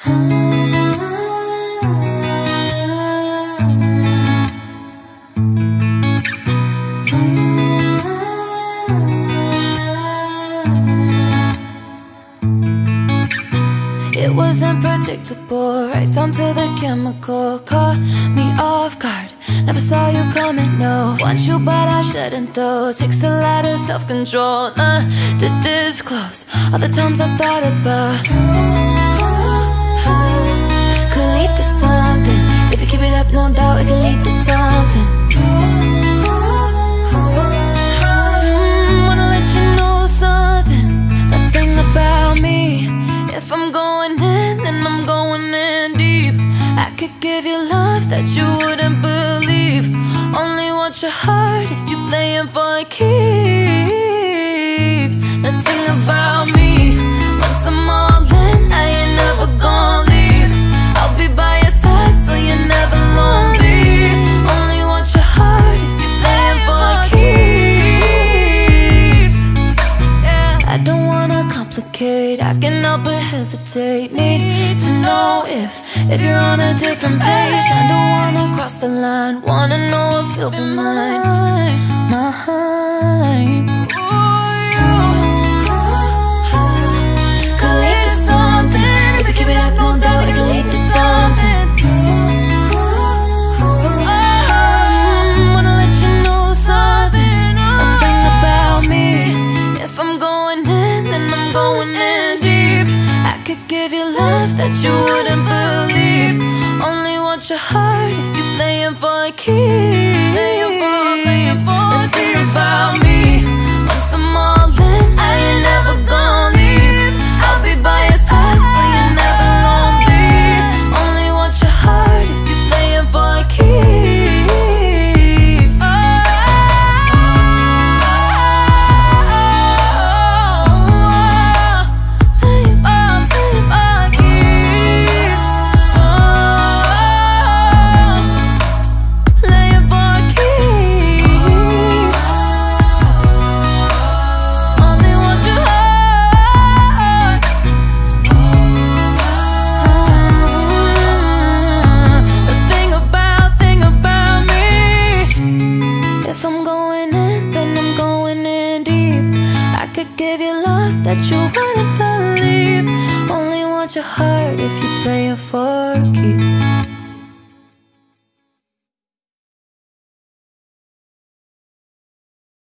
It was unpredictable, right down to the chemical. Caught me off guard, never saw you coming, no. Want you, but I shouldn't, though. Takes a lot of self control, not uh, to disclose all the times I thought about. Could if I'm going in, then I'm going in deep. I could give you love that you wouldn't believe. Only want your heart if you're playing for keeps. Complicate, I can help but hesitate. Need to know if if you're on a different page. I don't wanna cross the line, wanna know if you'll be mine, mine. Ooh, give you love that you wouldn't believe. Only want your heart if you're playing for keeps. Playing for, playing for the thing then I'm going in deep. I could give you love that you wouldn't believe. Only want your heart if you're playing for keeps.